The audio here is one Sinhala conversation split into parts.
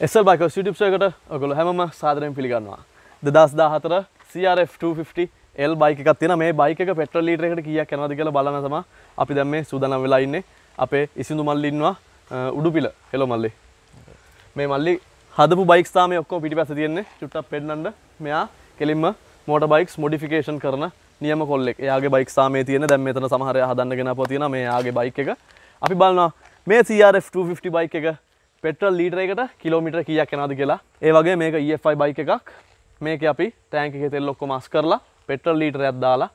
එසල් බයික සිටිප්සයකට ඔගොල හැම සාදරයෙන් පිළිගන්නවා. දෙදස් දාහතර CRF250 එල් බයික තින මේ බයික පෙට්‍රල් ලීටරකට කිය කැනවද කියලා බලනතම අපි දැම් මේ සූදනම් වෙලා ඉන්නේ. අපේ ඉසිදු මල්ලින්වා උඩුපිල. හෙලෝ මල්ලි. මේ මල්ලි හදපු බයික්ස්ථාම ඔක්කෝ පිටි පැස තියෙන්නේ. චුට්ටක් පෙන්න්නට මෙයා කෙලින්ම මෝට බයික්ස් මොඩිෆිකේෂන් කරන නියම කොල්ලෙක්. එයාගේ බයික් සාමේ තියෙන දැම් මෙතන සමහරය හදන්නගෙන පොතින මේ යාගේ බයික් එක. අපි බලනවා මේ CRF250 බයික් එක පෙට්‍රල් ලීටර එකට කිලෝමිටර කියක් යනද කියලා. ඒ වගේ මේක EFI බයික එකක්. මේක අපි තෑන්ක එක තෙල් ඔක්කො මස් කරලා පෙට්‍රල් ලීටරයක් දාලා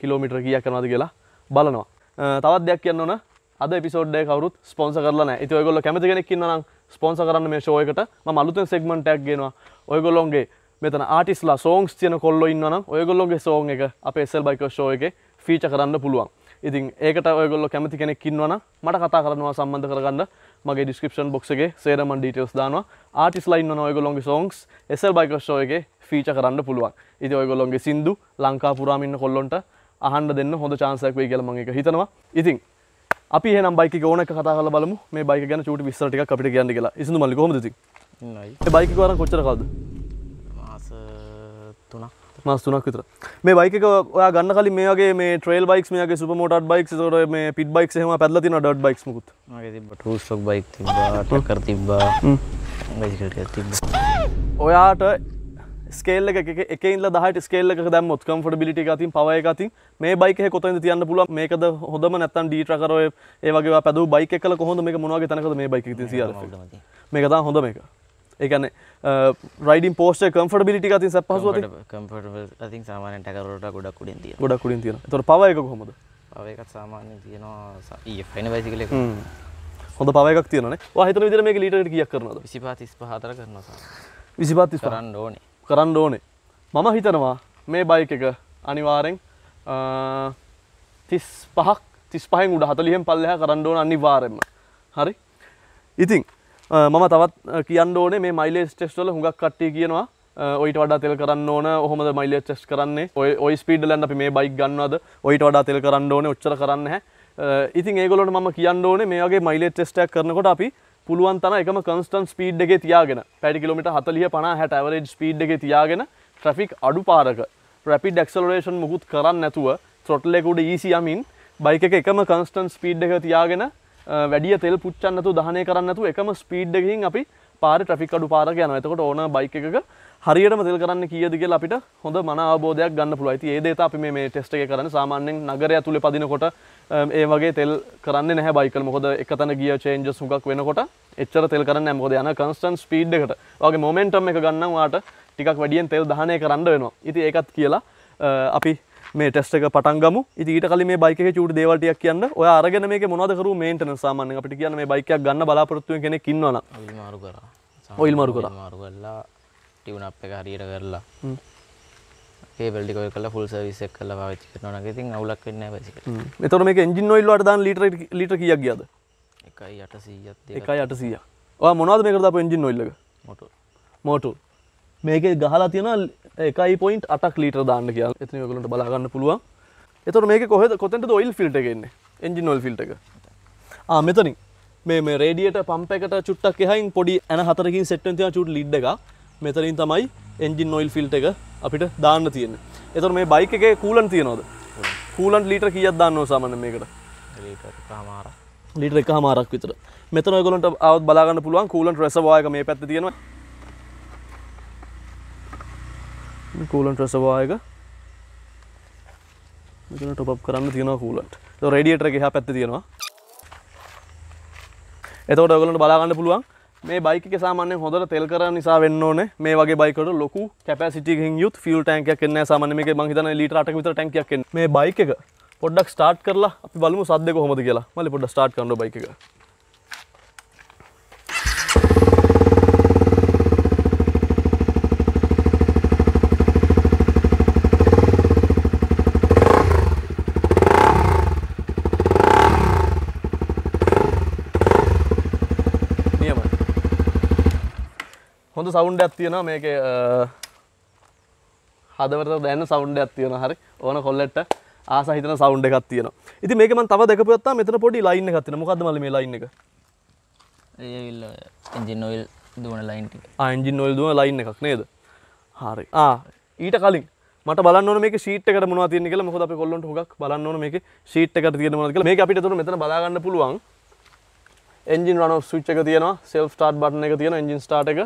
කිලෝමිටර කියක් යනද කියලා බලනවා. තවත් දෙයක් කියන්න ඕන. අද පිසෝඩ්ඩය කවරුත් ස්පොන්ස කරලන ඇති ඔයගොල්ල කැමති කෙනෙක් ඉන්නම් ස්පොන්ස කරන්න මේ ෂෝයකට ම අලුතෙන් සෙක්මන්ටක් ගෙනවා. ඔයගොල්ලොන්ගේ මෙතන ආටිස්ලා සෝංස් තියන කොල්ල ඉන්නනම් ඔයගොල්ලොගේ සෝන් එක අප එසල් බයික ෂෝ එක ෆීච කරන්න පුළුවන්. ඉතින් ඒකට ඔයගොල්ල කැමති කෙනෙක් ඉන්නවන මට කතා කරනවා සම්බන්ධ කරගන්න. මගේ ඩිස්ක්‍රපෂන් බොක්සගේ සේරමන් ඩීටස් දානවා. ආටිස් ලයින්න ඔයගොලොන්ගේ සෝන්ස් එසල් බයිකස්ෝ එක ෆීච කරන්න පුළුවන්. ඉති ඔයගොලොන්ගේ සිින්දු ලංකා පුරාමින්න කොල්ලොන්ට අහන්ඩ දෙන්න හොඳ චාන්සයක් වේ කියලම එක හිතනවා. ඉතින් අපි නම් බයික ඕන කතා කල බලමු. මේ බයික ගැන චුට විස්සටක අපිට කියන්න කියලා. ඉසු මලි කොමති බයික වර කොච්චර කවද මාස තුනක් මස් තුනක් විතර. මේ බයික ඔයා ගන්න කලින් මේ වගේ මේ ට්‍රේල් බයික්ස් මේගේ සුප මෝටර් බයික්ස් ඒතකොට මේ පිට් බයික්ස් එහෙම පැදලා තියෙනවා ඩර්ට් බයික්ස් මුකුත්. මගේ තිබ්බ ටූ ස්ටොක් බයික් තිබ්බා ටක්කර් තිබ්බා බයිසිකල්ටියක් තිබ්බා. ඔයාට ස්කේල් එක ඉල්ල දහට ස්කේල් එක දැම්මොත් කම්ෆර්ටබිලිටි එක අතින් පව එක අතින් මේ බයික කොතද තියන්න පුළුවන්? මේකද හොඳම නැත්තම් ඩීට්‍ර කරව ඒ වගේ පැදු බයික කල කොහොඳ? මේ මොනවගේ තැනකද මේ බයික තිය මේක තා හොඳ මේක ඒකන රයිඩින් පෝස්ට කම්ෆර්ටබිලිටි අතින් සැ පහසුව කම්පට අතින් සාමානය ටකරට ගොඩක් කුඩින් තිය ගොඩක් කුඩින් තියෙන තොර පව එක කොහොමද? පවකත් සාමාන්‍ය තියෙනවා ෆයින බයිසිකලෙක් හොඳ පවයක් තියන හිත විදර මේ ලීට කියක් කරනද විසිපාතිස් පහතර කරනවා විසිපත්ති කරන්න ඕනේ. කරන්න ඕනේ. මම හිතනවා මේ බයික එක අනිවාරෙන් තිස් පහක් තිස් පහෙන් උඩ හතලියෙන් පල්ලහ කරන්න ඕන අනිවාරෙන්ම හරි? ඉතින් මම තවත් කියන්න ඕනේ මේ මයිලේස් ටෙස්ටල හුඟක් කට්ටිය කියනවා. ඔයිට වඩා තෙල් කරන්න ඕන. හොමද මයිලේ ටෙස් කරන්නේ? ඔය ඔයි ස්පීඩලන්න අපි මේ බයික් ගන්නවද? ඔයිට වඩා තෙල් කරන්න ඕනේ ඔච්චර කරන්න හැ. ඉතින් ඒගොලට ම කියන්න ඕනේ මේ වගේ මයිලේ ටෙස්ටක් කරනකොට අපි පුළුවන් තන එකම කන්ස්ටන් ස්පීඩ් එක තියාගෙන පැඩි කිලමිට හතලිය පන හැට ඇවරේජ් ස්පීඩ් එක තියාගෙන ට්‍රෆික් අඩු පාරක ප්‍රපි ඩක්සලරේෂන් මුකුත් කරන්න නැතුව ත්‍රොට්ලෙකුඩ ඊසියමින් බයික එක එකම කන්ස්ටන් ස්පීඩ් එක තියාගෙන වැඩිය තෙල් පුච්චන්නතු දහනය කරන්නතු එකම ස්පීඩ් එකින් අපි පාර ට්‍රික් අඩු පාරක යන එතකොට ඕන බයික එක හරියට තෙල් කරන්න කියද කියලා අපිට හොඳ මන අවබෝධයක් ගන්න පුළුව ඇති ඒදේ අපි මේ ටෙස්ට එක කරන සාමාන්‍යෙන් නගරය තුළ පදිනකොට ඒ වගේ තෙල් කරන්න නැහැ බයිකල් මොකද එකතන ගිය චේන්ජ සුකක් වෙනකොට එච්චර තෙල් කරන්න මොද යන කන්ස්ටන් ස්පීඩ් එකට. වගේ මොමෙන්ටම් එක ගන්නවාට ටිකක් වැඩියෙන් තෙල් දහනය කරන්න වෙනවා. ඉති ඒකත් කියලා අපි මේ ටෙස්ට එක පටන්ගම ඉට කල මේ බයික චුට දේවලටයක් කියන්න. ඔය අරගෙන මේ මොනදකරු මේටන සාමාන්‍ය අපිට කියන්න මේ බයිකයක් ගන්න බලාපොරත්තුව කෙනෙ කින්නවන මාරු කර. ඔයිල් මරු කර. මාරු කරලා ටිවුණ අප එක හරියට කරලා. වෙල්ඩිකොය කල ෆුල් සවිසක් කල පාවිච්චි කරනන ඉතින් අවුලක් වෙන්න බසික එතොර මේ එන්ජින් නොයිල්ලට දාන් ලිට ලිට කියක් ගියද? එකයි අට සීයත් එකයි අට සීය ඔය මොනවද මේ කරද එන්ජින් නොල්ලක මොට මෝටු මේක ගහලා තියෙන එකයි පොයින්ට අටක් ලීට දාන්න කිය එතන යගලට බලාගන්න පුළුවන්. එතොට මේක කොහෙද කොතට ඔයිල් ෆිල්ට එකන්නේ එන්ජින් නොල් ෆිල්ට එක. ආ මෙතනින්. මේ රේඩියට පම්පකට චුට්ටක් එහයින් පොඩි ඇන හතරකින් සෙට්ටන්තිය චුට් ලිඩ් එක මෙතනින් තමයි එන්ජින් නොයිල් ෆිල්ට එක අපිට දාන්න තියෙන එතර මේ බයික එක කූලන් තියනොද කූලන්ට ලීට කියත් දාන්න සාමන මේකට? ලිට එක හමාරක් විතර. මෙතන ගොලට අවත් බලාගන්න පුළුවන් කූලන්ට රැසවායක මේ පැත්ති තියෙනවා කූලන්ට රැසවායක මෙතන ටොප් කරන්න තියෙනවා කූලන්ට රෙඩියටර එක පැත්ති තියෙනවා. එතවට ඔගලට බලාගන්න පුළුවන් මේ බයික සාමාන්‍ය හොඳට තෙල් කර නිසා වෙන්න ඕන. මේ වගේ බයිකට ලොකු කැපසිට යුත් ෆිල් ටැන්ක කන්න සාමන මේ මහිතන ලිට අට විතර ටැන්කක් මේ බයික එක පොඩ්ඩක් ස්ටාර්ට් කරලා අපි බලමු සද්ද කොහොමද කියලා. මලි පොඩ ස්ටාර්ට් කරන බයික එක. හොඳ සවුන්ඩ තියෙන මේක හදවත දැන්න සවුන්ඩ ඇත්තියෙන හරි? ඕන කොල්ලෙට ආසහිතන සවුන්ඩ එකක් තියෙන ඉති මේකම තව දෙකපුත්තා මෙතන පොඩි ලයින්න එකත්තින මොකද මල මේ ලයින්න එක? ඒවිල්ල එජින් නොයිල් දුවන ලයින් ටික. ආන්ජින් නොල් දුව ලයින් එකක් නේද? හරි. ආ ඊට කලින් මට බලන්න මේක ශීට් එකට මොනවද තියෙන්නේ කියලා. මොකද අපි කොල්ලන්ට හුඟක් බලන්න ඕන මේකේ ශීට් එකට තියෙන මොනවද කියලා. මේක අපිට එතකොට මෙතන බලා ගන්න පුළුවන්. එන්ජින් රන් ඔෆ් ස්විච් එක තියෙනවා. සෙල්ෆ් ස්ටාර්ට් බටන් එක තියෙනවා. එන්ජින් ස්ටාර්ට් එක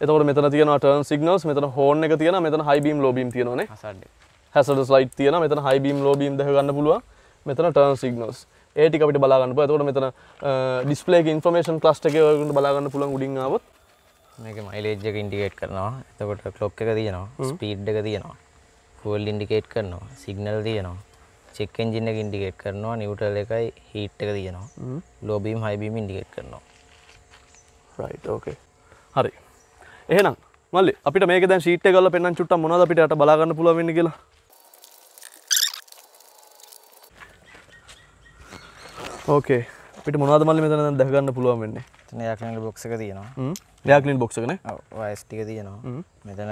එතකොට මෙතන තියෙනවා ටර්න් සිග්නල්ස් මෙතන හෝන් එක තියෙනවා මෙතන හයි බීම් ලෝ බීම් තියෙනවා නේ හසඩ් ලයිට් තියෙනවා මෙතන හයි බීම් ලෝ බීම් දැක ගන්න පුළුවන්. මෙතන ටර්න් සිග්නල්ස් ඒ ටික අපිට බලා ගන්න පුළුවන්. එතකොට මෙතන ඩිස්ප්ලේ එක ඉන්ෆර්මේෂන් ක්ලස්ටර් එකේ ඔයගොල්ලන්ට බලා ගන්න පුළුවන් උඩින් ආවොත්. මේක මයිලේජ් එක ඉන්ඩිකේට් කරනවා. එතකොට ක්ලොක් එක තියෙනවා ස්පීඩ් එක තියෙනවා ෆුවල් ඉන්ඩිකේට් කරනවා සිග්නල් තියෙනවා චෙක් එන්ජින් එක ඉන්ඩිකේට් කරනවා නිවටල් එකයි හීට් එක තියෙනවා. ලෝබීම් හයිබීම් ඉන්ඩිකේට් කරනවා. රයිට් ඕකේ හරි එහෙනම් මල්ලි අපිට මේක දැන් ෂීට් එක ගල්ලා පෙන්වන්න චුට්ටක් මොනවද අපිට යට බලා ගන්න පුළුවන් වෙන්නේ කියලා? ඕකේ අපිට මොනවද මල්ලි මෙතන දැන් දැක ගන්න පුළුවන් වෙන්නේ? එතන යාක්ලින් බොක්ස් එක තියෙනවා. හ්ම්. ඩයාක්ලින් බොක්ස් එකනේ ඔව් වයස් ටික තියෙනවා. හ්ම්. මෙතන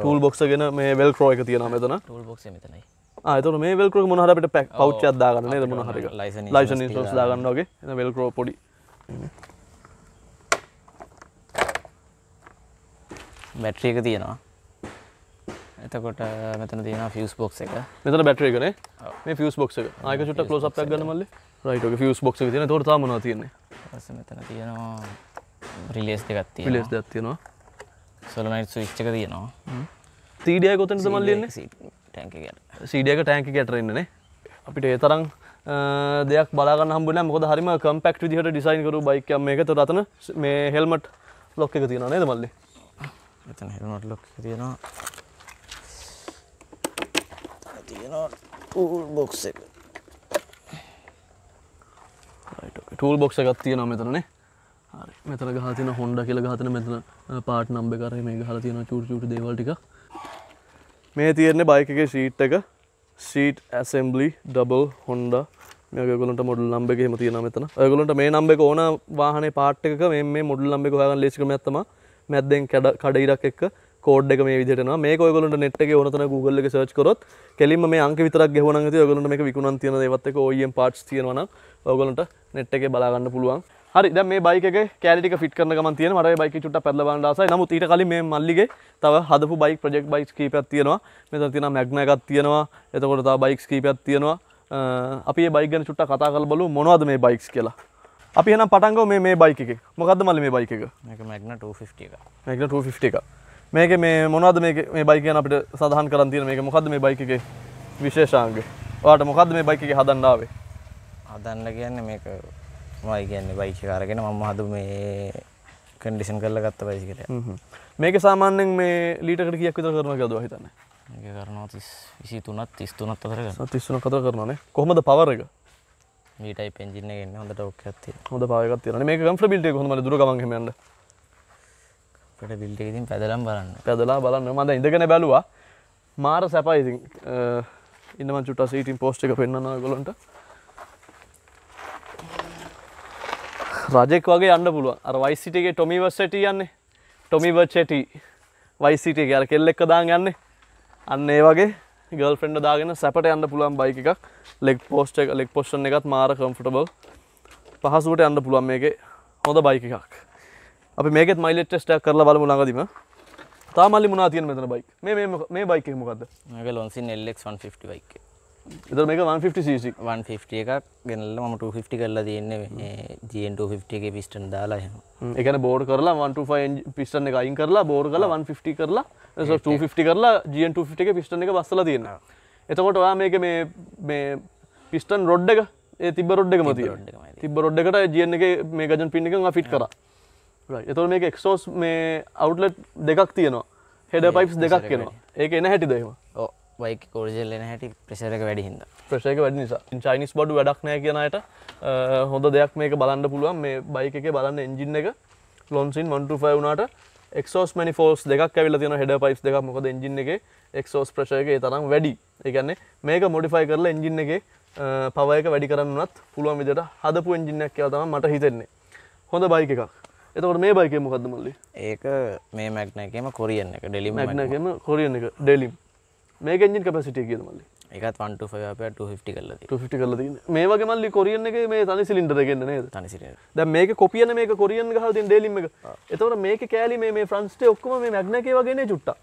ටූල් බොක්ස් එකගෙන මේ වෙල්ක්‍රෝ එක තියෙනවා මෙතන. ටූල් බොක්ස් එක මෙතනයි. ආ එතකොට මේ වෙල්ක්‍රෝ එක අපිට පැක් පවුච් එකක් දාගන්න නේද? මොන හරි එක License ලයිසන් insurance ඉන්ෂුරන්ස් ටික දාගන්න වගේ එතන වෙල්ක්‍රෝ පොඩි බැට්‍රි එක තියෙනවා. එතකොට මෙතන තියෙනවා ෆියස් බොක්ස් එක. මෙතන බැටරි එකනේ. මේ ෆියුස් බොක්ස් එක. ආයක චුට්ටක් ක්ලෝස් අප් එකක් ගන්න මල්ලි. රයිට් ඕකේ ෆියුස් බොක්ස් එක තියෙනවා. එතකොට තාම මොනවද තියෙන්නේ? ඊපස්සේ මෙතන තියෙනවා රිලේස් දෙකක් රිලේස් තියෙනවා දෙයක් තියෙනවා. සොලනයිට් ස්විච් එක තියෙනවා. CDI කොතනද මල්ලි එන්නේ? ටැන්ක් එකට CD එක ටැංක එකට එන්නනේ අපිට ඒ තරම් දෙයක් බලාගන්න හම්බුනේ නැහැ. මොකද හරිම කම්පැක්ට් විදිහට ඩිසයින් කරු බයික් එකක් මේක. ඒතකොට අතන මේ හෙල්මට් ලොක් එක තියෙනවා නේද මල්ලි මෙතන හෙල්මට් ලොක් එක තියෙනවා තියෙනවා ටූල් බොක්ස් එක. ටූල් බොක්ස් එකක් තියෙනවා මෙතනනේ. හරි. මෙතන ගහලා තියෙන Honda කියලා ගහලා තියෙන මෙතන පාර්ට් නම්බර් එක අරගෙන මේ ගහලා තියෙන චූටි චූටි දේවල් ටික. මේ තියෙන්නේ බයික් එකේ ෂීට් එක. Seat assembly double Honda. මේ ඔයගොල්ලන්ට මොඩල් නම්බර් එක එහෙම තියෙනවා මෙතන. ඔයගොල්ලන්ට මේ නම්බර් එක ඕන වාහනේ පාර්ට් එකක මේ මේ මොඩල් නම්බර් එක හොයාගන්න ලේසි ක්‍රමයක් තමයි. මැද්දෙන් කඩ කඩ ඉරක් එක්ක කෝඩ් එක මේ විදිහට එනවා. මේක ඔයගොල්ලන්ට net එකේ ඕන තැන Google එකේ search කරොත් කෙලින්ම මේ අංක විතරක් ගෙවුවනම් ඇති ඔයගොල්ලන්ට මේක විකුණන් තියෙන දේවත් එක්ක OEM parts තියෙනවා නම් ඔයගොල්ලන්ට net එකේ බලා ගන්න පුළුවන්. හරි දැන් මේ බයික් එකේ කැලි ටික ෆිට කරන ගමන් තියෙන මට මේ බයික් එක චුට්ටක් පැදලා බලන්න ආසයි. නමුත් ඊට කලින් මේ මල්ලිගේ තව හදපු බයික් ප්‍රොජෙක්ට් බයික්ස් කීපයක් තියෙනවා. මෙතන තියෙනවා මැග්නා එකක් තියෙනවා. එතකොට තව බයික්ස් කීපයක් තියෙනවා. අ, අපි මේ බයික් ගැන චුට්ටක් කතා කරලා බලමු මොනවද මේ බයික්ස් කියලා. අපි එහෙනම් පටන් ගමු මේ මේ බයික් එකේ. මොකද්ද මල්ලි මේ බයික් එක? මේක මැග්න 250 එක මේක 250 එක මේක මේ මොනවද මේක මේ බයික් ගැන අපිට සඳහන් කරන්න තියෙන මේක මොකද්ද මේ බයික් එකේ විශේෂාංග? ඔයාලට මොකද්ද මේ බයික් එකේ හදන්න ආවේ? හදන්න කියන්නේ මේක මයි කියන්නේ බයික් එක අරගෙන මම හදු මේ කන්ඩිෂන් කරලා ගත්ත බයිසිකලය. මේක සාමාන්‍යයෙන් මේ ලීටරකට කීයක් විතර කරනවා කියලාද ඔයා හිතන්නේ? මේක කරනවා 23 33 අතර කරනවා. 33 කතර කරනවානේ කොහොමද පවර් එක මේ ටයිප් එන්ජින් එකක් එන්නේ හොඳ ටෝක් එකක් තියෙනවා. හොඳ පවර් එකක් තියෙනවා මේක කම්ෆර්ටබිලිටි එක කොහොමද දුර ගමන් එහෙම යන්න. අපිට බිල්ඩ් එක ඉතින් පැදලම් බලන්න. පැදලා බලන්න. මම දැන් ඉඳගෙන බැලුවා. මාර සැපයි ඉතින් අ, ඉන්න මං චුට්ටක් සීටින් පෝස්ට් එක පෙන්නන්න ඔයගොල්ලන්ට රජෙක් වගේ යන්න පුළුවන්. අර වයිස් සිටි එකේ ටොමි වර්සෙටි යන්නේ. ටොමි වර්සෙටි වයිස් සිටි එකේ. අර කෙල්ල එක්ක දාන් යන්නේ. අන්න ඒ වගේ ගර්ල්ෆ්‍රෙන්ඩ් දාගෙන සැපට යන්න පුළුවන් බයික් එකක්. ලෙග් පෝස්ට් එක ලෙග් පොසිෂන් එකත් මාර කම්ෆර්ටබල් පහසුවට යන්න පුළුවන් මේකේ හොඳ බයික් එකක්. අපි මේකෙත් මයිලේජ් ටෙස්ට් එකක් කරලා බලමු ළඟදිම. තාමල්ලි මොනවා තියෙන මෙතන බයික් මේ මේ මොක- මේ බයික් එක මොකද්ද? මේක ලොන්සින් LX 150 බයික් එතන මේක 150cc 150 එකක් ගෙනල්ලා මම 250 කරලා තියෙන්නේ මේ GN 250 එකේ පිස්ටන් දාලා එහෙම. හ්ම්, ඒ කියන්නේ බෝඩ් කරලා 125 පිස්ටන් එක අයින් කරලා බෝඩ් කරලා 150 කරලා so 250 කරලා GN 250 එකේ පිස්ටන් එක බස්සලා තියෙනවා. එතකොට ඔයා මේක මේ මේ පිස්ටන් රොඩ් එක ඒ තිබ්බ රොඩ් එකම තියෙනවා. තිබ්බ රොඩ් එකට GN එකේ මේ ගජන් පින් එකෙන් ෆිට කරා. Right. එතකොට මේක එක්සෝස් මේ අවුට්ලට් දෙකක් තියෙනවා. හෙඩර් පයිප්ස් දෙකක් එනවා. ඒක එන හැටිද එහෙම? ඔව් බයික් ඔරිජිනල් එන හැටි ප්‍රෙෂර් එක වැඩි හින්දා. ප්‍රශයක වැඩි නිසා. චයිනිස් බඩු වැඩක් නෑ කියන අයට අ, හොඳ දෙයක් මේක බලන්න පුළුවන්. මේ බයික එක බලන්න එන්ජින් එක ලොන්සින් 125 වුණාට එක්සෝස් මැනිෆෝල්ස් දෙකක් ඇවිල්ලා තියෙනවා හෙඩර් පයිප්ස් දෙකක්. මොකද එන්ජින් එකේ එක්සෝස් ප්‍රෙෂර් එක ඒ තරම් වැඩි. ඒ කියන්නේ මේක මොඩිෆයි කරලා එන්ජින් එකේ පවර් එක වැඩි කරන්න උනත් පුළුවන් විදිහට හදපු එන්ජින් එකක් කියලා තමයි මට හිතෙන්නේ. හොඳ බයික් එකක්. එතකොට මේ බයික් මොකද්ද මල්ලි? ඒක මේ මැග්න එකේම කොරියන් එක ඩෙලිම මැග්නා එකේම කොරියන් එක. ඩෙලිම් මේක එන්ජින් කැපසිටිය කියද මල්ලි. එකත් 125 250 කරලා තියෙනවා. 250 කරලා තියෙන්නේ. මේ වගේ මල්ලි කොරියන් එකේ මේ තනි සිලින්ඩර් එකෙන් නේද? තනිසිරේ දැන් මේක කොපියන මේක කොරියන් ගහලා තියෙන ඩේලිම් එක. එතකොට මේක කෑලි මේ මේ ෆ්‍රන්ස් ටේ ඔක්කොම මේ මැග්නා එකේ වගේ නේ චුට්ටක්.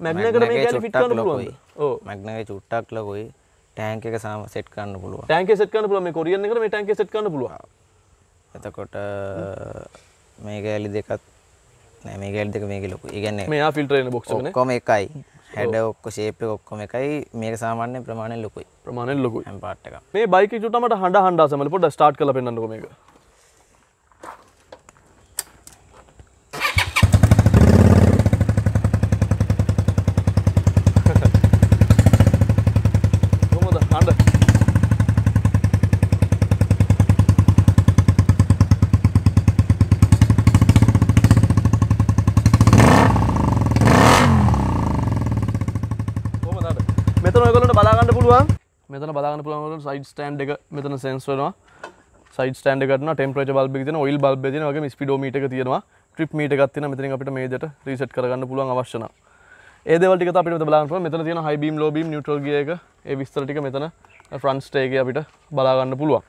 මැග්නා එකට මේ කෑලි ෆිට කරන්න පුළුවන් ඔව්. මැග්නගේ චුට්ටක් ලොකුයි. ටෑන්ක් එක සාම සෙට් කරන්න පුළුවන්. ටැන්කේ සෙට් කරන්න පුළුවන්. මේ කොරියන් එකට මේ ටැන්කේ සෙට් කරන්න පුළුවන්. එතකොට මේ කෑලි දෙකත් නෑ මේ කෑලි දෙක මේක ලොකු ඉගන්නේ මෙයා ෆිල්ටර් එන බොක්ස් එකනේ ඔක්කොම එකයි හැඩ ඔක්කො ශේප් එක ඔක්කොම එකයි මේක සාමාන්‍ය ප්‍රමාණයෙන් ලොකුයි ප්‍රමාණයෙන් ලොකුයි පාට් එකක් මේ බයික චුට්ටමට හඬ හඬා සමල පොඩ්ඩක් ස්ටාර්ට් කරලා පෙන්නන්නකෝ මේක කොහොමද හඬ කොහොමද හඬ? මෙතන ඔයගොල්ලන්ට බලා ගන්න පුළුවන්. මෙතන බලා ගන්න පුළුවන් සයිඩ් ස්ටෑන්ඩ් එක මෙතන සෙන්ස් වෙනවා. සයිඩ් ස්ටෑන්ඩ් එකට තියෙනවා ටෙම්පරේචර් බල්බ් එක තියෙනවා ඔයිල් බල්බ් එක තියෙනවා වගේම ස්පීඩෝමීටර් එක තියෙනවා. ට්‍රිප් මීටර් එකක් තියෙනවා මෙතනින් අපිට මේ දෙයට රීසෙට් කරගන්න පුළුවන් අවශ්‍ය නම්. ඒ දේවල් ටික තමයි අපිට මෙතන බලන්න පුළුවන්. මෙතන තියෙන high beam low beam neutral gear එක ඒ විස්තර ටික මෙතන ෆ්‍රන්ට් ස්ටේ එකේ අපිට බලා ගන්න පුළුවන්.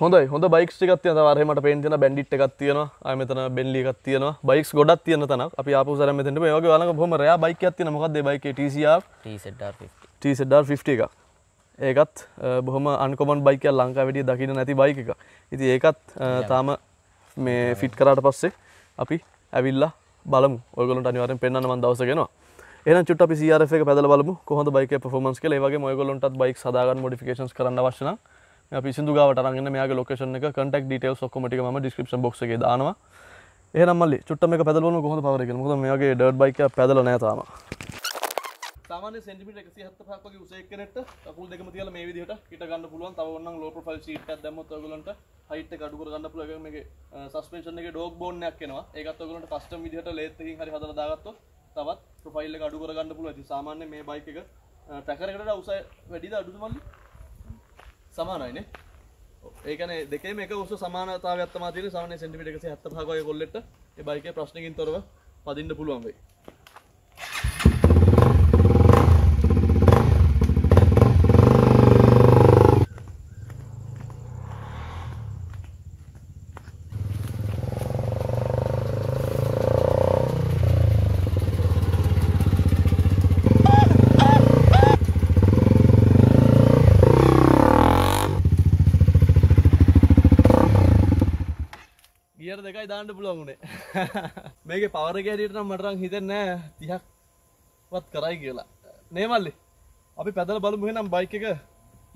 හොඳයි. හොඳ බයික්ස් ටිකක් තියෙනවා. තව අර මට පේන තියෙන බැන්ඩිට් එකක් තියෙනවා. ආය මෙතන බෙන්ලි එකක් තියෙනවා. බයික්ස් ගොඩක් තියෙන තැනක්. අපි ආපහු සරම් මෙතෙන්ට මේ වගේ බලනකොට බොහොම රෙයා බයික් එකක් තියෙනවා. මොකක්ද ඒ බයික් TCR TZR50 TZR 50 එකක්. ඒකත් බොහොම අන්කොමන් බයික ලංකා වැඩිය දකින්න නැති බයික එක ඉති ඒකත් තාම මේ ෆිට් කරාට පස්සේ අපි ඇවිල්ලා බලමු. ඔයගොල්ලන්ට අනිවාර්යෙන් පෙන්වන්න මම දවස ගෙනවා. එහෙනම් චුට්ට අපි CRF එක පැදලා බලමු. කොහොමද බයිකේ පර්ෆෝමන්ස් කියලා. ඒ වගේම ඔයගොල්ලන්ටත් බයික්ස් හදාගන්න මොඩිෆිකේෂන්ස් කරන්න අවශ්‍ය නම් මේ අපි සින්දු ගාවට අරන් එන්න. මෙයාගේ ලොකේෂන් එක contact details ඔක්කොම ටික මම description box එකේ දානවා. එහෙනම් මල්ලි චුට්ට මේක පැදලා බලමු. කොහොමද පවර කියලා. මොකද මේ වගේ dirt bike එකක් පැදලා නැහැ තාම සාමාන්‍ය සෙන්ටිමීටර් 175ක් වගේ උස එක්කෙනෙක්ට කකුල් දෙකම තියලා මේ විදිහට හිට ගන්න පුළුවන්. තව ඕනනම් ලෝ ප්‍රොෆයිල් සීට් එකක් දැම්මොත් ඔයගොල්ලන්ට හයිට් එක අඩු කර ගන්න පුළුවන්. ඒකම මේකේ සස්පෙන්ෂන් එකේ ඩොග් බෝන් එකක් එනවා. ඒකත් ඔයගොල්ලන්ට කස්ටම් විදිහට ලේත් එකකින් හරි හදලා දාගත්තොත් තවත් ප්‍රොෆයිල් එක අඩු කර ගන්න පුළුවන්. ඉතින් සාමාන්‍ය මේ බයික් එක ට්‍රැකර් එකට උස වැඩිද අඩුද මල්ලි? සමානයිනේ. ඔව්. ඒ කියන්නේ දෙකේම එක උස සමානතාවයක් තමයි තියෙන්නේ. සාමාන්‍ය සෙන්ටිමීටර් 175ක වගේ කොල්ලෙට මේ බයික් එකේ ප්‍රශ්නකින් තොරව පදින්න පුළුවන් වෙයි. ගියර දෙකයි දාන්න පුළුවන් උනේ. මේක පවර කැඩියට නම් මට නම් හිතෙන්නේ නෑ 30ක් වත් කරයි කියලා. නේ මල්ලි අපි පැදලා බලමු එහෙනම් බයික් එක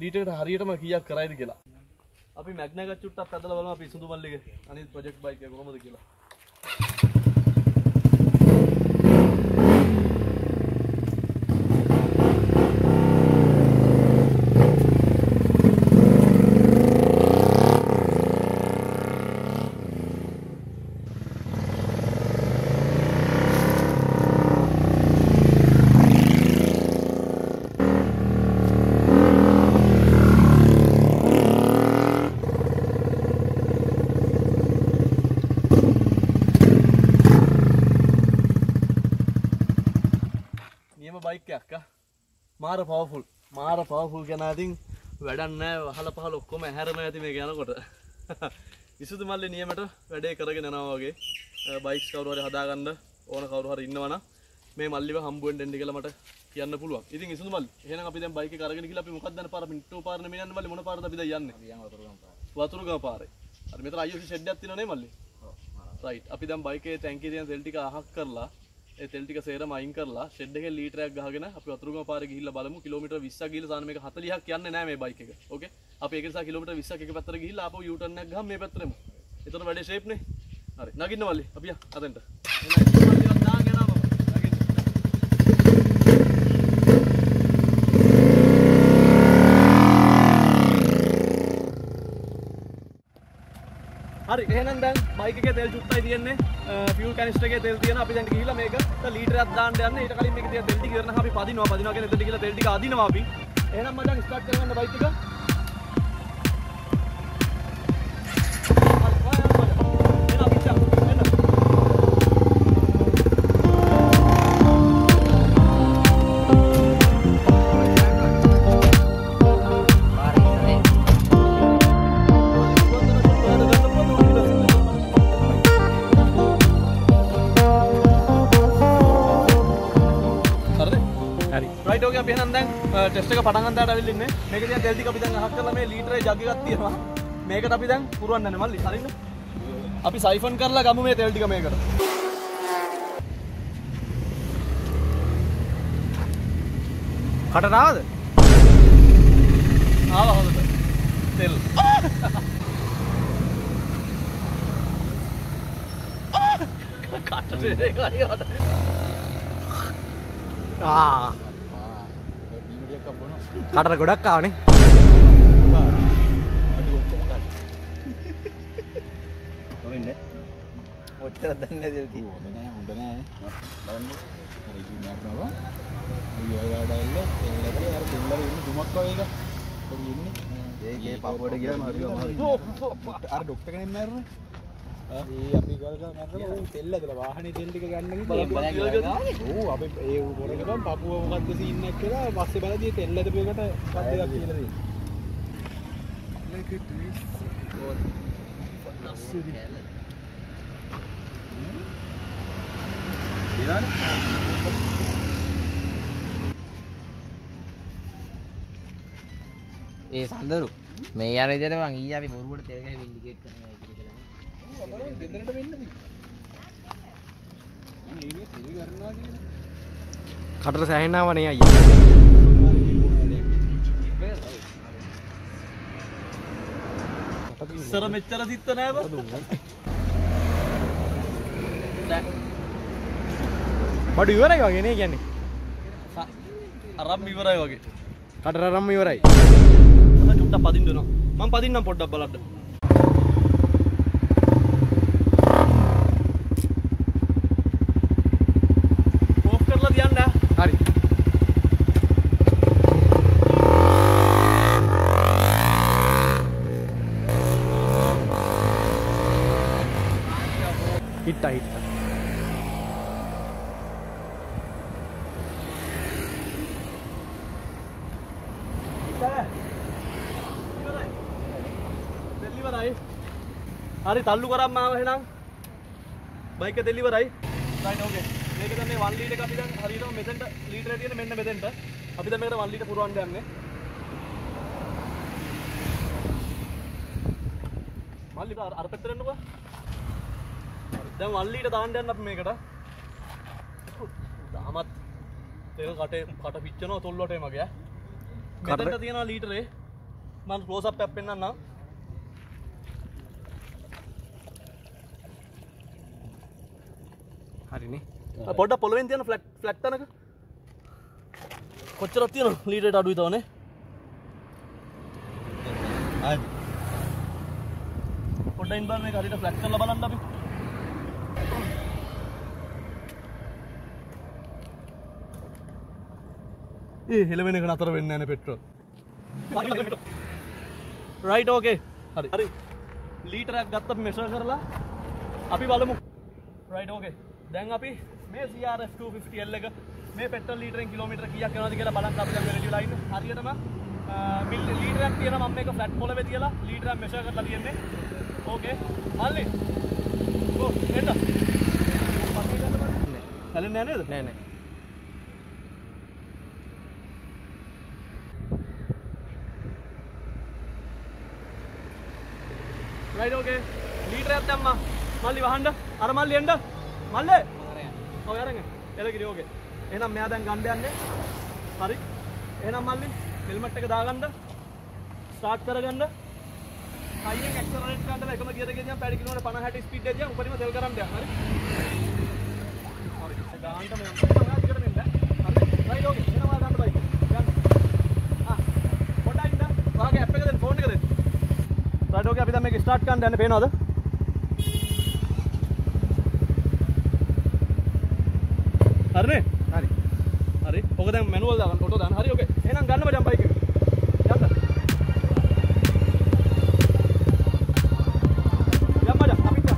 ලීටරයට හරියටම කීයක් කරයිද කියලා. අපි මැග්නා එකක් චුට්ටක් පැදලා බලමු අපි සුදු මල්ලිගේ අනිත් ප්‍රොජෙක්ට් බයික් එක කොහොමද කියලා. ආ. මාර පවෆුල් මාර පවෆුල් ගැන ඉතින් වැඩක් නැහැ වහල පහල ඔක්කොම ඇහැරෙනවා ඇති මේක යනකොට ඉසුදු මල්ලේ නියමට වැඩේ කරගෙන යනවා වගේ බයික්ස් කවුරු හරි හදාගන්න ඕන කවුරු හරි ඉන්නවනම් මේ මල්ලිව හම්බුවෙන් දෙන්න කියලා මට කියන්න පුළුවන්. ඉතින් ඉසුදු මල්ලි එහෙනම් අපි දැන් බයික් එක අරගෙන ගිහලා අපි මොකක්ද දැන් පාර මිනිත්තු පාර නෙමෙයි යන්නේ මල්ලි මොන පාරද අපි දැන් යන්නේ? වතුරුගම පාරේ. හරි මෙතන IOC ෂෙඩ් එකක් තියෙනවා නේ මල්ලි? රයිට් අපි දැන් බයිකේ ටැංකියේ තියෙන තෙල් ටික අහක් කරලා ඒ තෙල් ටික සේරම අයින් කරලා ෂෙඩ් එකේ ලීටරයක් ගහගෙන අපි වතුරුගම පාරේ ගිහිල්ලා බලමු කිලෝමීටර් 20ක් ගිහිල්ලා සාන මේක 40ක් යන්නේ නැහැ මේ බයික් එක. ඕකේ. අපි ඒක නිසා කිලෝමීටර් 20ක් එක පැත්තට ගිහිල්ලා ආපහු U turn එකක් ගහමු මේ පැත්තටම. එතකොට වැඩේ ෂේප් නේ. හරි. නගින්න මල්ලි. අපි යන්න අතෙන්ට. එහෙනම් ඉතින් මල්ලි වත් දාගෙන යනවා මම. නගින්න. හරි එහෙනම් දැන් බයික් එකේ තෙල් චුට්ටයි තියෙන්නේ. ෆියුල් කැනිස්ටර් එකේ තෙල් තියෙනවා. අපි දැන් ගිහිල්ලා මේක. ලීටරයක් දාන්න යන්නේ. ඊට කලින් මේකේ තියෙන තෙල් ටික ඉවරනහම අපි පදිනවා. පදිනවා කියන එතනට ගිහිල්ලා තෙල් ටික අදිනවා අපි. එහෙනම් මම දැන් ස්ටාර්ට් කරගන්න බයික් එක. එහෙනම් දැන් ටෙස්ට් එක පටන් ගන්නට ආවිල්ලා ඉන්නේ. මේක දිහා තෙල් ටික අපි දැන් අහක් කරලා මේ ලීටරේ ජග් එකක් තියෙනවා. මේකට අපි දැන් පුරවන්න යන්නේ. මල්ලි හරින්න අපි සයිෆන් කරලා ගමු මේ තෙල් ටික මේකට. කටරාවද ආවා හොඳට. තෙල්. කටට ඒකට කටර ගොඩක් ආවනේ. ඔච්චර දන්න දෙල් ඒගේ පපුවට කියලා අර ඩොක්ට කෙනෙක් මැරන ඒ අපි ගල තෙල්ල දල වාහන තෙල්ටික ගන්න ඕ අප ඒ ගොරකම් පපුුව මොකක්ද සින්නක් කියලා පස්සේ බලදී තෙල්ලද පකට පදයක් කියලද ඒ සඳරු මේ යන විදිහට මං ඊයේ අපි බොරුවට තෙල් ගහලා ඉන්ඩිකේට් කරනවා කියලා දෙදරට වෙන්නද කටර සැහෙන්නාවනේ අය ඉස්සර මෙච්චර සිත්ත නෑව. බඩු ඉවරයි වගේනේ කියන්නේ. අරම් ඉවරයි වගේ. කටර රම්ම ඉවරයි. චුට්ට පදින්ටනවා මං පදින්නම් පොඩ්ඩක් බලට ඕෆ් කරලා තියන්න හරි හිට්ට හිට්ට දෙල්ලිවරයි හරි තල්ලු කරම් ආව එහෙනම්. බයික දෙල්ලිවරයි රයිට් ඕකේ මේක දැන් මේ 1 ලීටර් එක අපි දැන් හරියටම මෙතෙන්ට ලීටරේ තියෙන මෙන්න මෙතෙන්ට. අපි දැන් මේකට 1 ලීටර් පුරවන්න යන්නේ. මල්ලි අර අර පැත්තට එන්නකෝ. දැන් 1 ලීටර් දාන්න යන්න අපි මේකට. දාමත් තෙල් කටේ කට පිච්චනවා තොල් වටේ මගේ. මෙතෙන්ට තියෙනවා ලීටරේ මම ක්ලෝස් අප් එකක් පෙන්නන්නම් හරිනේ. පොඩ පොලවෙන් තියෙන ෆලට් ෆලට් තනක. කොච්චරක් තියෙන ලීටරට අඩුයි තවනේ? පොඩ්ඩ ඉන්න බලන්න මේක හරියට ෆ්ලැට් කරලා බලන්න අපි. ඒ හෙලවෙන එක නතර වෙන්න යන පෙට්‍රෝල් රයිට් ඕකේ හරි. හරි. ලීටරයක් ගත්ත මෙෂර් කරලා අපි බලමු. රයිට් ඕකේ දැන් අපි මේ CRF 250 L එක මේ පෙට්‍රල් ලීටරෙන් කිලෝමීටර කීයක් යනවද කියලා බලන්න අපි දැන් වෙලා ඉන්නේ. හරියටම මිල් ලීටරයක් තියෙනවා මම මේක ෆ්ලැට් පොළවේ තියලා ලීටරයක් මෙෂර් කරලා තියෙන්නේ. ඕකේ මල්ලි ඕ එන්න. හැලෙන්නේ නැහැ නේද? නෑ නෑ. රයිට් ඕකේ ලීටරයක් දැම්මා. මල්ලි වහන්න. අර මල්ලි එන්න මල්ලේ. ඔව් අරගෙන. එලකිරි ඕකේ. එහෙනම් මෙයා දැන් ගන්න යන්නේ. හරි. එහෙනම් මල්ලි හෙල්මට් එක දාගන්න. ස්ටාර්ට් කරගන්න. හයියෙන් ඇක්සලරේට් කරන්න එකම ගියර එකේ දිහා පැය කිලෝමීටර් 50 60 ස්පීඩ් එකේ දිහා උඩින්ම තෙල් කරන්න යන්න හරි. හරි. ගාන්ට මේ ඔයා දිගට මෙන්න හරි. Right okay. එහෙනම් ඔයා ගන්න බයි ගන්න. ආ. පොඩ්ඩක් ඉන්න. ඔයාගේ ඇප් එක දෙන්න ෆෝන් එක දෙන්න. රයිට් ඕකේ අපි දැන් මේක ස්ටාර්ට් කරන්න යන්නේ පේනවද? හරිනේ? හරි. හරි. ඔක දැන් මැනුවල් දාගන්න. ෆොටෝ දාන්න. හරි ඕකේ එහෙනම් ගන්න මචං බයික් එක. යන්න යන්න මචං අපිට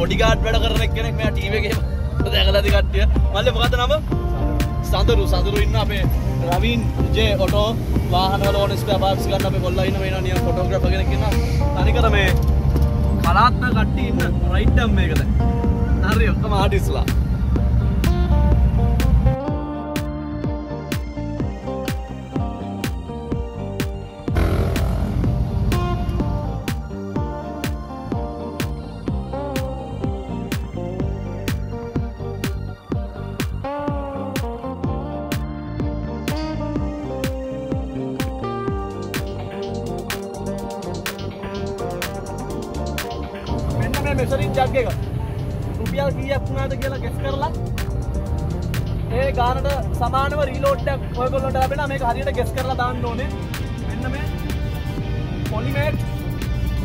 පොඩිගාඩ් වැඩ කරන එක්කෙනෙක් මෙයා ටීවී එකේ දැකලාද කට්ටිය. මල්ලේ මොකද්ද නම? සඳරු. සඳරු ඉන්න අපේ රවින් ජේ ඔටෝ වාහනවල ඕන ස්පෙයා පාර්ට්ස් ගන්න අපේ කොල්ලා ඉන්න වෙන නියම ෆොටෝග්‍රැෆර් කෙනෙක් ඉන්නවා. තනිකර මේ කලාත්ම කට්ටිය ඉන්න රයිට් ඩම් මේකද? හරි ඔක්කොම ආටිස්ලා මේක හරියට ගෙස් කරලා දාන්න ඕනේ. මෙන්න මේ පොලිමේට්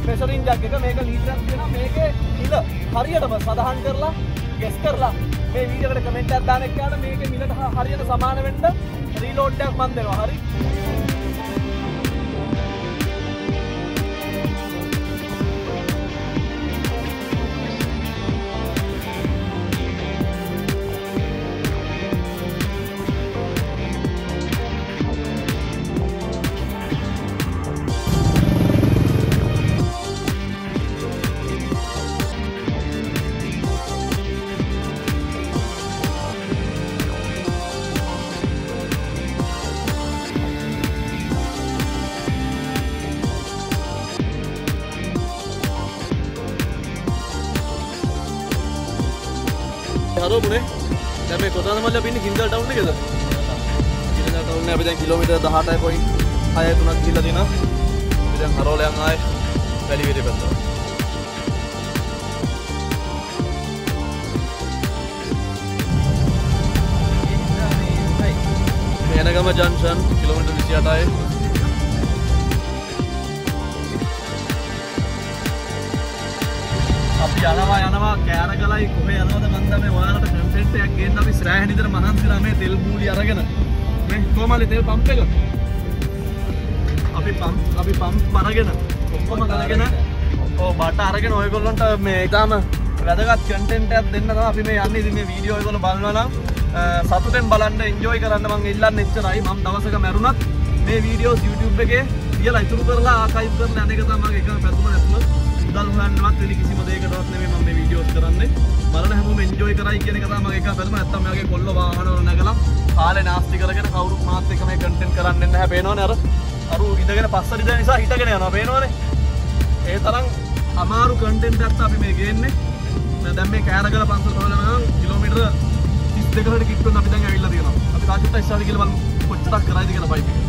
මෙසරින් ජග් එක මේක ලීටරයක් තියෙනවා මේකේ මිල හරියටම සඳහන් කරලා ගෙස් කරලා මේ වීඩියෝ එකට කමෙන්ට් එකක් දාන එක්කම මේකේ මිලට හ- හරියට සමාන වෙන්න රීලෝඩ්ඩයක් මන් දෙනවා. හරි? හරෝමුණේ දැන් මේ කොතනද මල්ල අපි ඉන්නේ? කින්දල් ටවුන් එකේද? කින්දල් ටවුන් එක අපි දැන් කිලෝමීටර් 18.6 තුනක් ගිහිල්ලා දිනවා අපි දැන් හරෝලයන් ආයේ වැලිවිරේ පැත්තට. මේනගම ජංක්ෂන් කිලෝමීටර් 28යි අපි යනවා යනවා. කෑර ගලයි කොහේ යනවද මන් දන්නේ. ඔයාලට කන්ටෙන්ට් එකක් ගේන්න අපි සෑහෙන විතර මහන්සිලා මේ තෙල් බූලි අරගෙන. මේ කොහමද තෙල් පම්ප් එක? අපි පම්ප් අපි පම්ප් අරගෙන ඔක්කොම කරගෙන ඔව් බට අරගෙන ඔයගොල්ලන්ට මේ ඊටාම වැදගත් කන්ටෙන්ට් එකක් දෙන්න තමයි අපි මේ යන්නේ. ඉතින් මේ වීඩියෝ ඔයගොල්ලෝ බලනවා නම් සතුටෙන් බලන්න එන්ජොයි කරන්න මම ඉල්ලන්නේ එච්චරයි. මම දවසක මැරුණත් මේ වීඩියෝස් YouTube එකේ තියලා ඉතුරු කරලා ආකයිව් කරලා අනේක තමයි මගේ එකම පැතුම නැතුව මුදල් හොයන්නවත් වෙන කිසිම දෙයකටවත් නෙමෙයි මම මේ වීඩියෝස් කරන්නේ. බලන හැමෝම එන්ජොයි කරයි කියන එක තමයි මගේ එකම පැතුම නැත්තම් මගේ කොල්ල වාහනවල නැගලා කාලේ නාස්ති කරගෙන කවුරුත් මාත් එක්ක මේ කන්ටෙන්ට් කරන්නේ නැහැ පේනවනේ අර. අරු ඉඳගෙන පස්සට ඉඳ නිසා හිටගෙන යනවා පේනවනේ. ඒ තරම් අමාරු කන්ටෙන්ට් එකක් අපි මේ ගේන්නේ. දැන් මේ කෑරගල පන්සල් බලනවා කිලෝමීටර 32කට කිට්ටුවෙන් අපි දැන් ඇවිල්ලා තියෙනවා. අපි තාචුට්ට ඉස්සරහට ගිහලා බලමු කොච්චරක් කරයිද කියලා බයික් එක.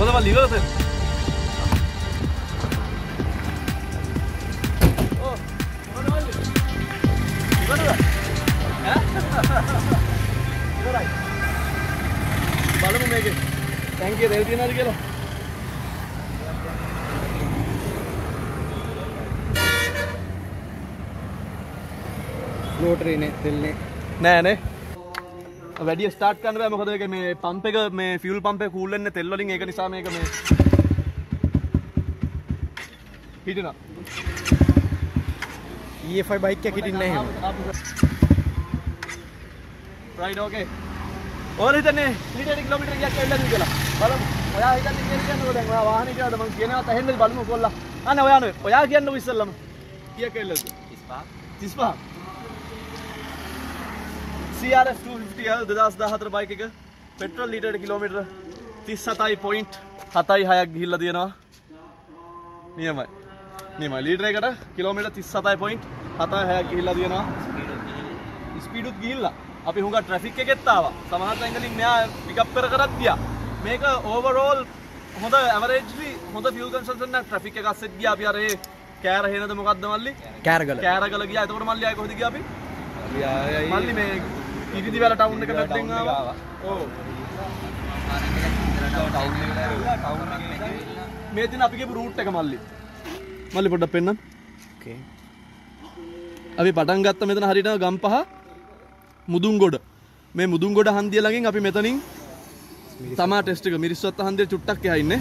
보다 빨리 이거거든. 어, 보다 빨리. 이거다. 이거다. 말로 매게. 땡기 내일 뒤나 이게로. नो ट्रेन है दिल ने नया ने වැඩිය ස්ටාර්ට් කරන්න බෑ. මොකද ඒක මේ පම්ප් එක මේ ෆියුල් පම්ප් එක කූල් වෙන්නේ තෙල් වලින්. ඒක නිසා මේක මේ හිටිනවා EFI බයික් එක හිටින්නේ නැහැ එහෙම. රයිට් ඕකේ ඕන හිතන්නේ ලීටර් කිලෝමීටර් කීයක් ඇවිල්ලාද කියලා. බලමු. ඔයා හිතන්නේ කියන කියන්නකෝ දැන් ඔයා වාහනේ කියලාද? මං කියනවා තැහෙන්නද බලමු කොල්ලා අනේ ඔයා නෙවෙයි ඔයා කියන්නකෝ ඉස්සෙල්ලම. කීයක් ඇවිල්ලාද? 35 35 CRF 250 2014 බයික් එක. පෙට්‍රල් ලීටර් කිලෝමීටර 37.76ක් ගිහිල්ලා තියෙනවා. නියමයි. නියමයි. ලීටර් එකට කිලෝමීටර් 37.76ක් ගිහිල්ලා තියෙනවා. ස්පීඩුත් ගිහිල්ලා. අපි හුඟ ට්‍රැෆික් එකෙත් ආවා. සමහර තැන්වලින් මෙයා පිකප් කර කරත් ගියා. මේක ඕවරෝල් හොඳ ඇවරේජ්ලි හොඳ ෆියුල් කන්සම්ප්ෂන් එක ට්‍රැෆික් එක අස්සෙත් ගියා. අපි අර ඒ කෑර හේනද මොකද්ද මල්ලි? කෑරගල. කෑරගල ගියා. එතකොට මල්ලි ආයේ කොහෙද ගියා අපි? මල්ලි මේ ඉරිදිවැල ටවුන් එක පැත්තෙන් ආවා? ඔව්. මේ දින අපි ගිහපු රූට් එක මල්ලි. මල්ලි පොඩ්ඩක් පෙන්නම් ඕකේ අපි පටන් ගත්ත මෙතන හරියට ගම්පහ මුදුන්ගොඩ. මේ මුදුන්ගොඩ හන්දිය ළඟින් අපි මෙතනින් තමා ටෙස්ට් එක මිරිස්සොත් හන්දිය චුට්ටක් එහා ඉන්නේ.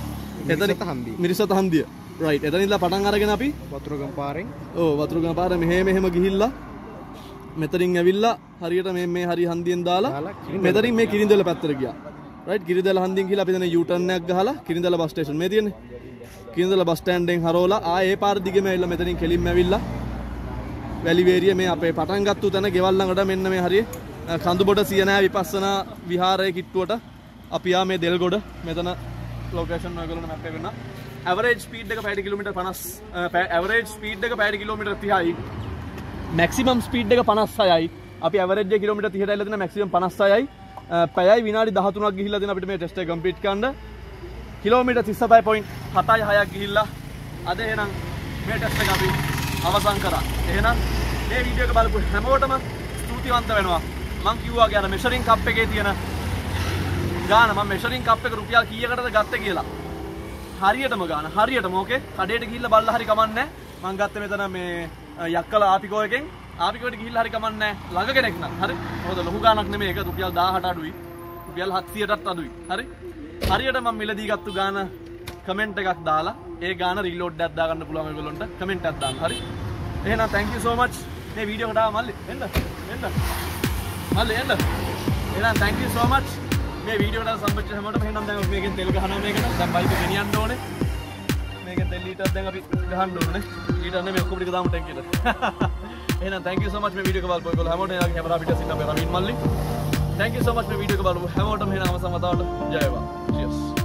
හන්දිය. මිරිසත හන්දිය. රයිට් එතන ඉඳලා පටන් අරගෙන අපි වතුරගම් පාරෙන් ඕ වතුරුගම පාර මෙහෙම මෙහෙම ගිහිල්ලා මෙතරින් ඇවිල්ලා හරියට මේ මේ හරි හන්දියෙන් දාලා මෙතරින් මේ කිරිඳල පැත්තට ගියා. රයිට් කිරිඳල හන්දියෙන් ගිහලා අපි දැන් යූ ටර්න් එකක් ගහලා කිරිඳල බස් ස්ටේෂන් මේ තියෙන්නේ. කිරිඳල බස් ස්ටෑන්ඩ් එකෙන් හරවලා ආයේ ඒ පාර දිගම ඇවිල්ලා මෙතනින් කෙලින්ම ඇවිල්ලා වැලිවේරිය මේ අපේ පටන් ගත්තු තැන ගෙවල් ළඟට මෙන්න මේ හරිය කඳුබොඩ සියනෑ විපස්සනා විහාරයේ කිට්ටුවට අපි ආ මේ දෙල්ගොඩ මෙතන ලොකේෂන් ඔයගොල්ලන්ට මැප් එක වෙන්න. ඇවරේජ් ස්පීඩ් එක පැයට කිලෝමීටර් 50 ඇවරේජ් ස්පීඩ් එක පැයට කිලෝමීටර් 30යි මැක්සිමම් ස්පීඩ් එක 56යි අපි ඇවරේජ් එක කිලෝමීටර් 30ට ඇවිල්ලා තියෙන මැක්සිමම් 56යි පැයයි විනාඩි 13ක් ගිහිල්ලා තියෙන අපිට මේ ටෙස්ට් එක කම්ප්ලීට් කරන්න. කිලෝමීටර් 35.7යි 6ක් ගිහිල්ලා. අද එහෙනම් මේ ටෙස්ට් එක අපි අවසන් කරා. එහෙනම් මේ වීඩියෝ එක බලපු හැමෝටම ස්තුතිවන්ත වෙනවා. මං කිව්වා ගියා අර මෙෂරින් කප් එකේ තියෙන ගාන මම මෙෂරින් කප් එක රුපියල් කීයකටද ගත්තේ කියලා. හරියටම ගාන. හරියටම ඕකේ කඩේට ගිහිල්ලා බලලා හරි කමන්නේ. මං ගත්තේ මෙතන මේ යක්කල ආපිකෝ එකෙන් ආපිකෝට ගිහිල්ලා හරි කමන්නේ ළඟ කෙනෙක් නම්. හරි? මොකද ලොකු ගානක් නෙමෙයි ඒක. රුපියල් 18 අඩුයි. රුපියල් 700ටත් අඩුයි. හරි? හරියට මම මිලදී ගත්තු ගාන කමෙන්ට් එකක් දාලා ඒ ගාන රීලෝඩ් එකක් දාගන්න පුළුවන් ඔයගොල්ලන්ට කමෙන්ට් එකක් දාන්න. හරි? එහෙනම් thank you so much. මේ වීඩියෝ එකට ආව මල්ලි. එන්න. එන්න. මල්ලි එන්න. එහෙනම් thank you so much. මේ වීඩියෝ එකට සම්බන්ධ හැමෝටම එහෙනම් දැන් අපි මේකෙන් තෙල් ගහනවා මේකට. දැන් බයික් එක ගෙනියන්න ඕනේ. මේකෙන් තෙල් ලීටර් දැන් අපි ගහන්න ඕනේ ලීටර් නෙමෙයි ඔක්කොම ටික දාමු ටැංකියට එහෙනම් thank you so much මේ වීඩියෝ එක බලපු ඔයගොල්ලෝ හැමෝටම. එයාගේ කැමරා පිට සිට අපේ රවින් මල්ලි. Thank you so much මේ වීඩියෝ එක බලපු හැමෝටම. එහෙනම් අවසන් වතාවට. ජය වේවා. Cheers.